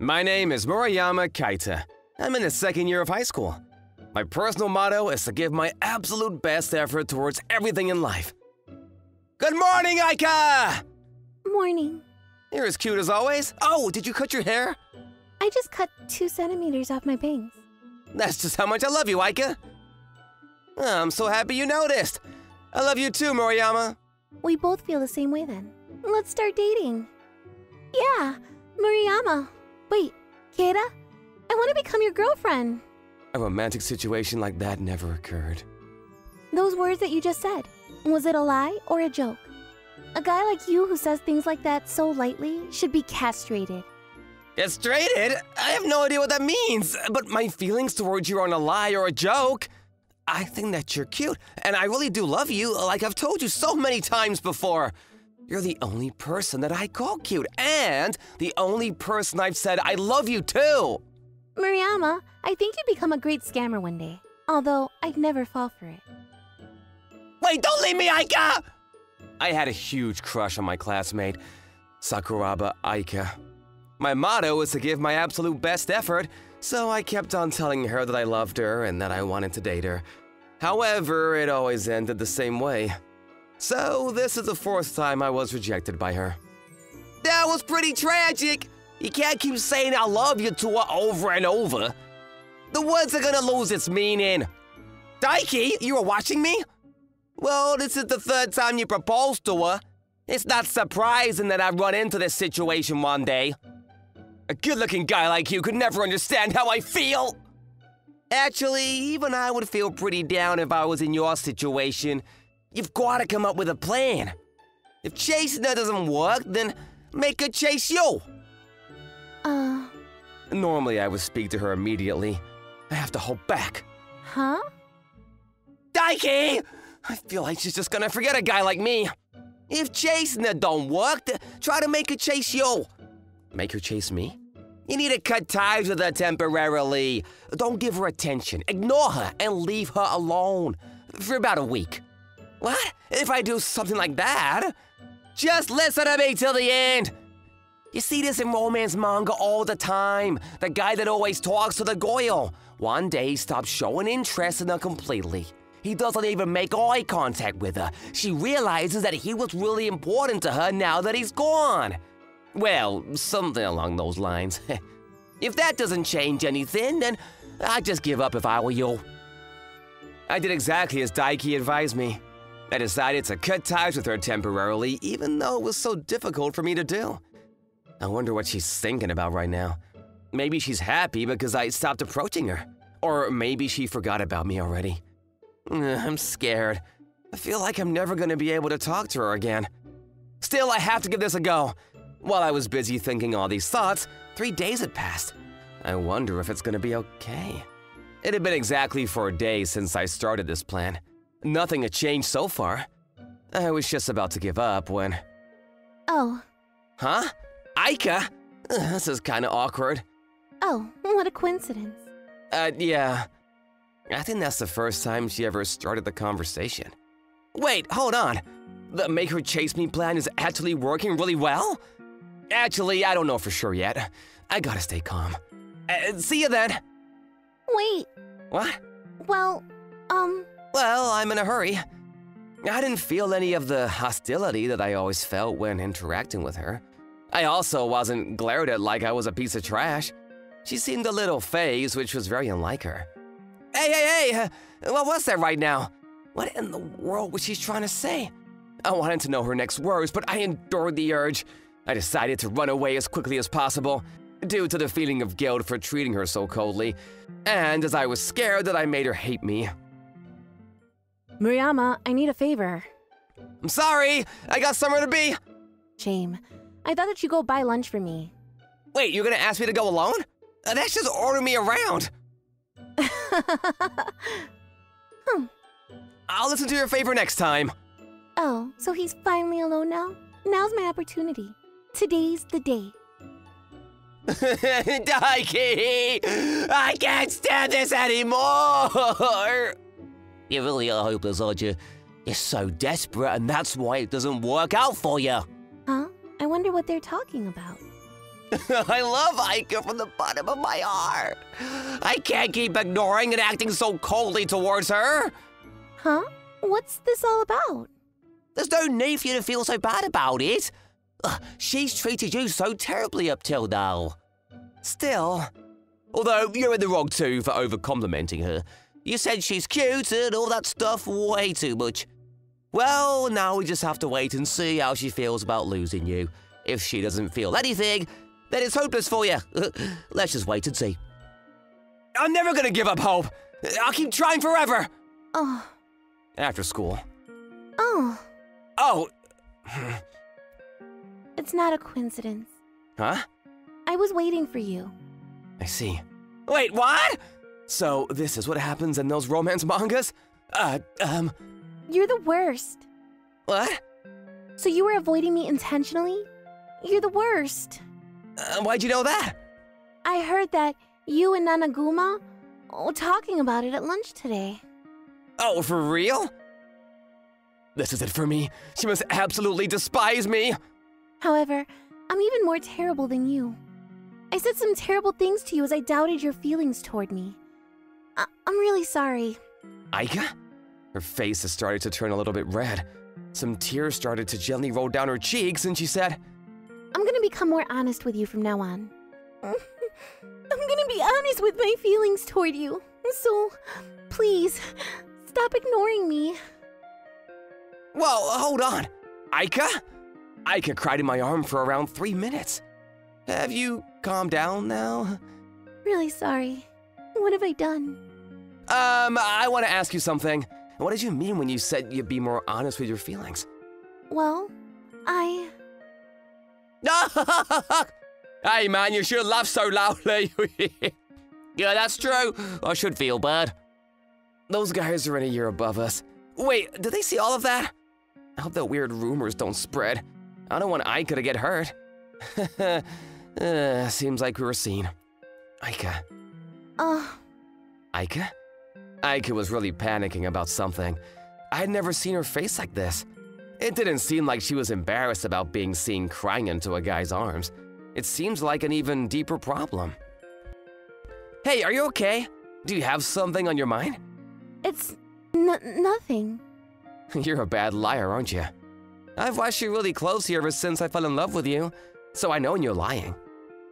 My name is Murayama Keita. I'm in the second year of high school. My personal motto is to give my absolute best effort towards everything in life. Good morning, Aika! Morning. You're as cute as always. Oh, did you cut your hair? I just cut two centimeters off my bangs. That's just how much I love you, Aika. Oh, I'm so happy you noticed. I love you too, Murayama. We both feel the same way then. Let's start dating. Yeah, Murayama. Wait, Keita? I want to become your girlfriend. A romantic situation like that never occurred. Those words that you just said, was it a lie or a joke? A guy like you who says things like that so lightly should be castrated. Castrated? I have no idea what that means, but my feelings towards you aren't a lie or a joke. I think that you're cute, and I really do love you, like I've told you so many times before. You're the only person that I call cute, and the only person I've said I love you to. Murayama, I think you'd become a great scammer one day. Although, I'd never fall for it. Wait, don't leave me, Aika! I had a huge crush on my classmate, Sakuraba Aika. My motto was to give my absolute best effort, so I kept on telling her that I loved her and that I wanted to date her. However, it always ended the same way. So, this is the fourth time I was rejected by her. That was pretty tragic! You can't keep saying I love you to her over and over. The words are gonna lose its meaning. Daiki, you were watching me? Well, this is the third time you proposed to her. It's not surprising that I run into this situation one day. A good-looking guy like you could never understand how I feel. Actually, even I would feel pretty down if I was in your situation. You've got to come up with a plan. If chasing her doesn't work, then make her chase you. Uh, Normally, I would speak to her immediately. I have to hold back. huh? Daiki! I feel like she's just gonna forget a guy like me. If chasing her don't work, try to make her chase you. Make her chase me? You need to cut ties with her temporarily. Don't give her attention. Ignore her and leave her alone for about a week. What? If I do something like that? Just listen to me till the end. You see this in romance manga all the time. The guy that always talks to the girl. One day he stops showing interest in her completely. He doesn't even make eye contact with her. She realizes that he was really important to her now that he's gone. Well, something along those lines. if that doesn't change anything, then I'd just give up if I were you. I did exactly as Daiki advised me. I decided to cut ties with her temporarily, even though it was so difficult for me to do. I wonder what she's thinking about right now. Maybe she's happy because I stopped approaching her. Or maybe she forgot about me already. I'm scared. I feel like I'm never gonna be able to talk to her again. Still, I have to give this a go. While I was busy thinking all these thoughts, three days had passed. I wonder if it's gonna be okay. It had been exactly four days since I started this plan. Nothing had changed so far. I was just about to give up when. Oh, Huh? Aika? This is kinda awkward. oh, what a coincidence. Uh, yeah. I think that's the first time she ever started the conversation. Wait, hold on. The make her chase me plan is actually working really well? Actually, I don't know for sure yet. I gotta stay calm. Uh, see you then. Wait, What? well, um, Well, I'm in a hurry. I didn't feel any of the hostility that I always felt when interacting with her. I also wasn't glared at like I was a piece of trash. She seemed a little phased, which was very unlike her. Hey, hey, hey! What was that right now? What in the world was she trying to say? I wanted to know her next words, but I endured the urge. I decided to run away as quickly as possible, due to the feeling of guilt for treating her so coldly, and as I was scared that I made her hate me. Murayama, I need a favor. I'm sorry, I got somewhere to be. Shame. I thought that you'd go buy lunch for me. Wait, you're gonna ask me to go alone? Uh, That's just ordering me around. I'll listen to your favor next time. oh, so he's finally alone now? Now's my opportunity. Today's the day. Daiki, I can't stand this anymore. You really are hopeless, aren't you? You're so desperate, and that's why it doesn't work out for you. Huh? I wonder what they're talking about. I love Aika from the bottom of my heart. I can't keep ignoring and acting so coldly towards her. Huh? What's this all about? There's no need for you to feel so bad about it. She's treated you so terribly up till now. Still, although you're in the wrong too for over complimenting her. You said she's cute and all that stuff way too much. Well, now we just have to wait and see how she feels about losing you. If she doesn't feel anything, then it's hopeless for you. Let's just wait and see. I'm never gonna give up hope. I'll keep trying forever. Oh, After school. oh, Oh, it's not a coincidence. huh? I was waiting for you. I see. Wait, what? So this is what happens in those romance mangas? Uh, um, You're the worst. what? So you were avoiding me intentionally? You're the worst. Uh, why'd you know that? I heard that you and Nanaguma were talking about it at lunch today. Oh, for real? This is it for me. She must absolutely despise me. However, I'm even more terrible than you. I said some terrible things to you as I doubted your feelings toward me. I- I'm really sorry. Aika? Her face has started to turn a little bit red. Some tears started to gently roll down her cheeks, and she said, I'm gonna become more honest with you from now on. I'm gonna be honest with my feelings toward you. So, please, stop ignoring me. Whoa, hold on. Aika? Aika cried in my arm for around three minutes. Have you calmed down now? Really sorry. What have I done? Um, I want to ask you something. What did you mean when you said you'd be more honest with your feelings? Well, I. hey man, you should laugh so loudly. yeah, that's true. I should feel bad. Those guys are in a year above us. Wait, did they see all of that? I hope that weird rumors don't spread. I don't want Aika to get hurt. uh, seems like we were seen. Aika. Uh, Aika? Aika was really panicking about something. I had never seen her face like this. It didn't seem like she was embarrassed about being seen crying into a guy's arms. It seems like an even deeper problem. Hey, are you okay? Do you have something on your mind? it's n- nothing. You're a bad liar, aren't you? I've watched you really closely ever since I fell in love with you, so I know when you're lying.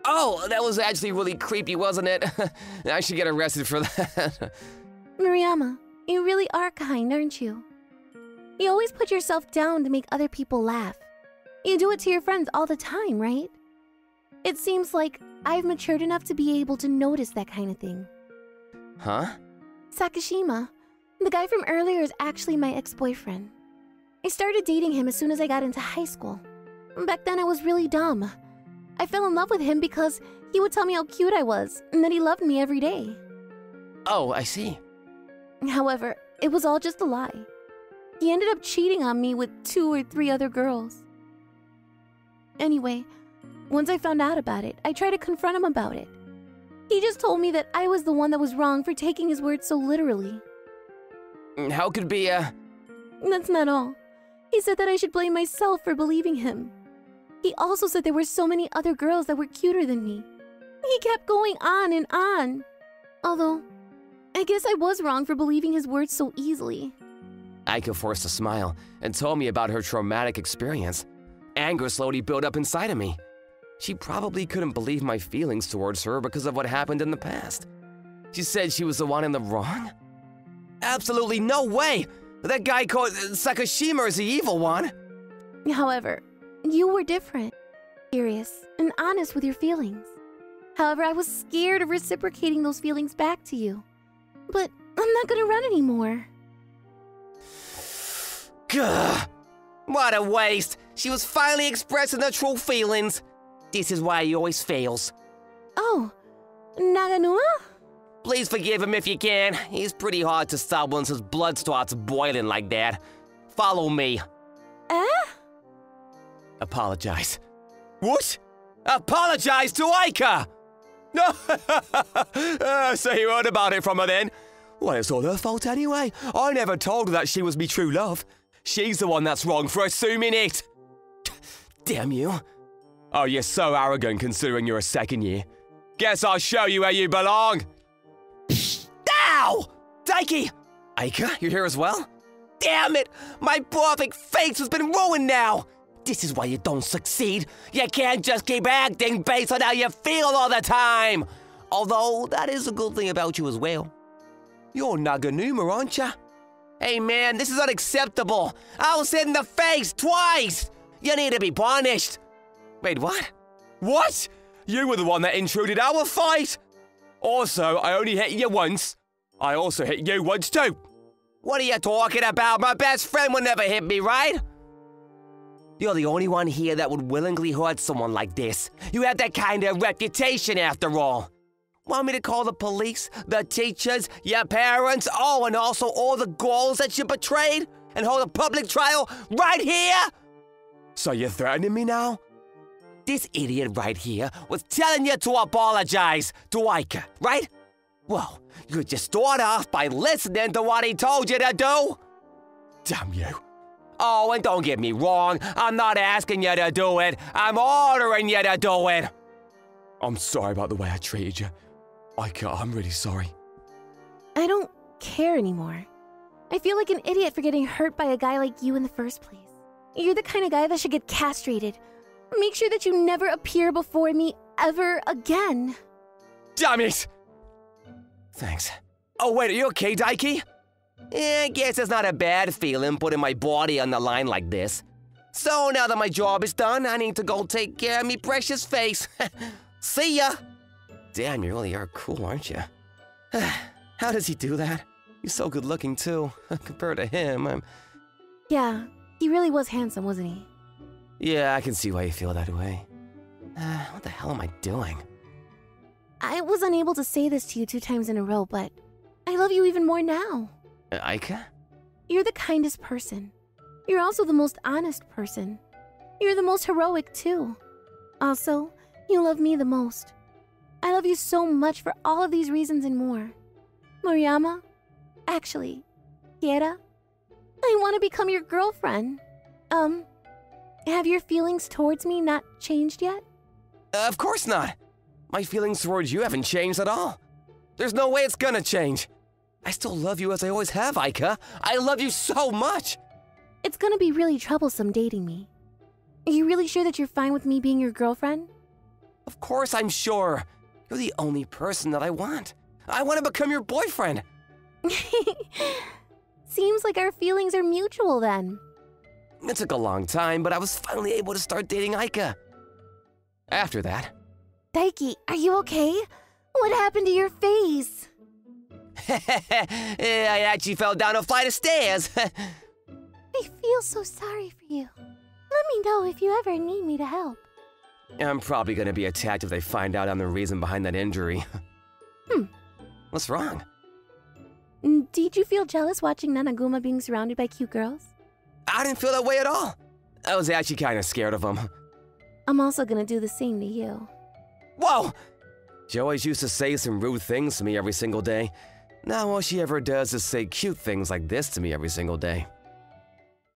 Oh, that was actually really creepy, wasn't it? I should get arrested for that. Murayama, you really are kind, aren't you? You always put yourself down to make other people laugh. You do it to your friends all the time, right? It seems like I've matured enough to be able to notice that kind of thing. huh? Sakashima, the guy from earlier is actually my ex boyfriend. I started dating him as soon as I got into high school. Back then, I was really dumb. I fell in love with him because he would tell me how cute I was and that he loved me every day. Oh, I see. However, it was all just a lie. He ended up cheating on me with two or three other girls. Anyway, once I found out about it, I tried to confront him about it. He just told me that I was the one that was wrong for taking his words so literally. How could be, uh, That's not all. He said that I should blame myself for believing him. He also said there were so many other girls that were cuter than me. He kept going on and on. Although, I guess I was wrong for believing his words so easily. Aika forced a smile and told me about her traumatic experience. Anger slowly built up inside of me. She probably couldn't believe my feelings towards her because of what happened in the past. She said she was the one in the wrong? Absolutely no way! That guy called uh, Sakashima is the evil one! However, you were different, curious, and honest with your feelings. However, I was scared of reciprocating those feelings back to you. But I'm not gonna run anymore. Gah! What a waste! She was finally expressing her true feelings. This is why he always fails. Oh, Naganuma? Please forgive him if you can. He's pretty hard to stop once his blood starts boiling like that. Follow me. Eh? Apologize. What? Apologize to Aika! Uh, so you heard about it from her then? Well, it's all her fault anyway. I never told her that she was me true love. She's the one that's wrong for assuming it. Damn you. Oh, you're so arrogant considering you're a second year. Guess I'll show you where you belong. Ow! Daiki! Aika, you're here as well? Damn it! My perfect face has been ruined now! This is why you don't succeed. You can't just keep acting based on how you feel all the time! Although, that is a good thing about you as well. You're Naganuma, aren't you? Hey man, this is unacceptable! I was hit in the face twice! You need to be punished! Wait, what? What? You were the one that intruded our fight! Also, I only hit you once. I also hit you once too. What are you talking about? My best friend would never hit me, right? You're the only one here that would willingly hurt someone like this. You have that kind of reputation after all. Want me to call the police, the teachers, your parents, oh, and also all the girls that you betrayed? And hold a public trial right here? So you're threatening me now? This idiot right here was telling you to apologize to Aika, right? Well, you just start off by listening to what he told you to do. Damn you. Oh, and don't get me wrong, I'm not asking you to do it. I'm ordering you to do it. I'm sorry about the way I treated you. Aika, I'm really sorry. I don't care anymore. I feel like an idiot for getting hurt by a guy like you in the first place. You're the kind of guy that should get castrated. Make sure that you never appear before me ever again. Damn it! Thanks. Oh, wait, are you okay, Daiki? Yeah, I guess it's not a bad feeling putting my body on the line like this. So now that my job is done, I need to go take care of me precious face. See ya! Damn, you really are cool, aren't you? How does he do that? He's so good looking, too. Compared to him, I'm. Yeah, he really was handsome, wasn't he? Yeah, I can see why you feel that way. Uh, what the hell am I doing? I was unable to say this to you two times in a row, but I love you even more now. Uh, Aika? You're the kindest person. You're also the most honest person. You're the most heroic, too. Also, you love me the most. I love you so much for all of these reasons and more. Murayama, actually, Keita, I want to become your girlfriend. Um, have your feelings towards me not changed yet? Uh, of course not. My feelings towards you haven't changed at all. There's no way it's gonna change. I still love you as I always have, Aika. I love you so much. It's gonna be really troublesome dating me. Are you really sure that you're fine with me being your girlfriend? Of course I'm sure. You're the only person that I want. I want to become your boyfriend. Seems like our feelings are mutual then. It took a long time, but I was finally able to start dating Aika. After that. Daiki, are you okay? What happened to your face? I actually fell down a flight of stairs. I feel so sorry for you. Let me know if you ever need me to help. I'm probably gonna be attacked if they find out I'm the reason behind that injury. Hmm. What's wrong? Did you feel jealous watching Nanaguma being surrounded by cute girls? I didn't feel that way at all. I was actually kind of scared of them. I'm also gonna do the same to you. Whoa! She always used to say some rude things to me every single day. Now all she ever does is say cute things like this to me every single day.